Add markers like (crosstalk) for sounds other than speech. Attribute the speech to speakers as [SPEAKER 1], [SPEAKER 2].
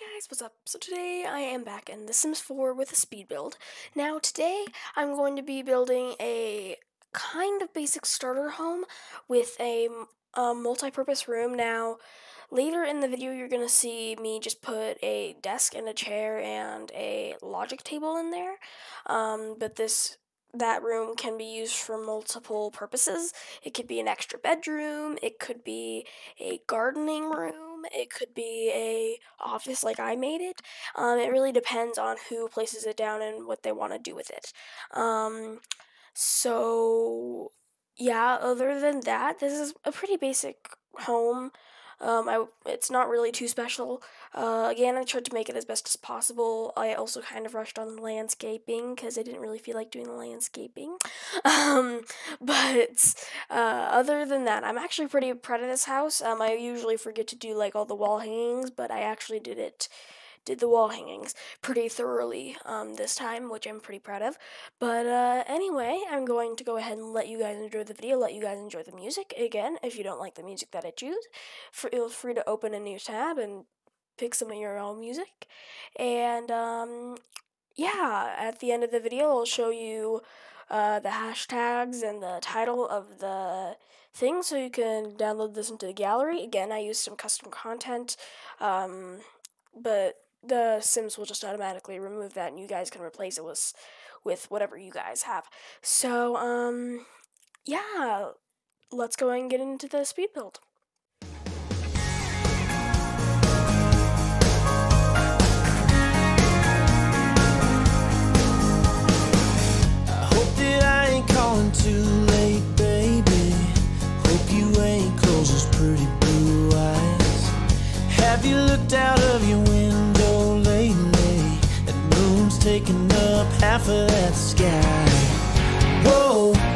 [SPEAKER 1] guys, what's up? So today I am back in The Sims 4 with a speed build. Now today I'm going to be building a kind of basic starter home with a, a multi-purpose room. Now later in the video you're going to see me just put a desk and a chair and a logic table in there. Um, but this that room can be used for multiple purposes. It could be an extra bedroom, it could be a gardening room, it could be a office like I made it. Um, it really depends on who places it down and what they want to do with it. Um, so yeah, other than that, this is a pretty basic home. Um, I, it's not really too special. Uh, again, I tried to make it as best as possible. I also kind of rushed on the landscaping because I didn't really feel like doing the landscaping. (laughs) Um, but uh, other than that, I'm actually pretty proud of this house. Um, I usually forget to do like all the wall hangings, but I actually did it did the wall hangings pretty thoroughly um, this time, which I'm pretty proud of. But uh, anyway, I'm going to go ahead and let you guys enjoy the video, let you guys enjoy the music. Again, if you don't like the music that I choose, feel free to open a new tab and pick some of your own music. And um, yeah, at the end of the video, I'll show you uh, the hashtags and the title of the thing so you can download this into the gallery. Again, I used some custom content, um, but the Sims will just automatically remove that and you guys can replace it with with whatever you guys have. So, um yeah, let's go and get into the speed build.
[SPEAKER 2] Taking up half of that sky. Whoa.